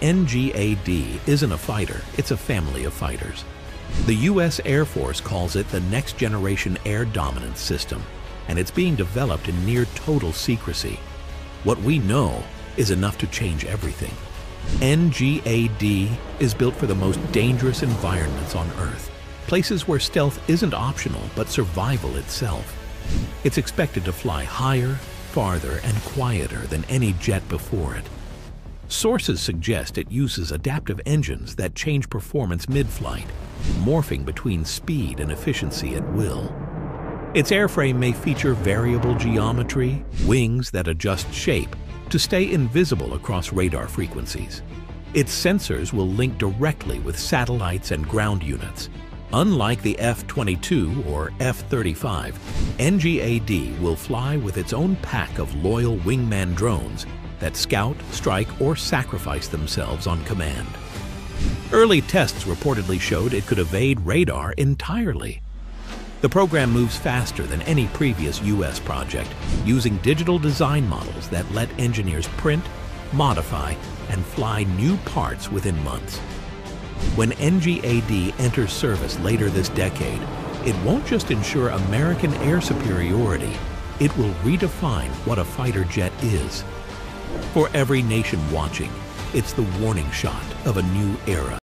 NGAD isn't a fighter, it's a family of fighters. The U.S. Air Force calls it the Next Generation Air Dominance System, and it's being developed in near total secrecy. What we know is enough to change everything. NGAD is built for the most dangerous environments on Earth, places where stealth isn't optional but survival itself. It's expected to fly higher, farther, and quieter than any jet before it. Sources suggest it uses adaptive engines that change performance mid-flight, morphing between speed and efficiency at will. Its airframe may feature variable geometry, wings that adjust shape to stay invisible across radar frequencies. Its sensors will link directly with satellites and ground units. Unlike the F-22 or F-35, NGAD will fly with its own pack of loyal wingman drones that scout, strike, or sacrifice themselves on command. Early tests reportedly showed it could evade radar entirely. The program moves faster than any previous U.S. project, using digital design models that let engineers print, modify, and fly new parts within months. When NGAD enters service later this decade, it won't just ensure American air superiority, it will redefine what a fighter jet is. For every nation watching, it's the warning shot of a new era.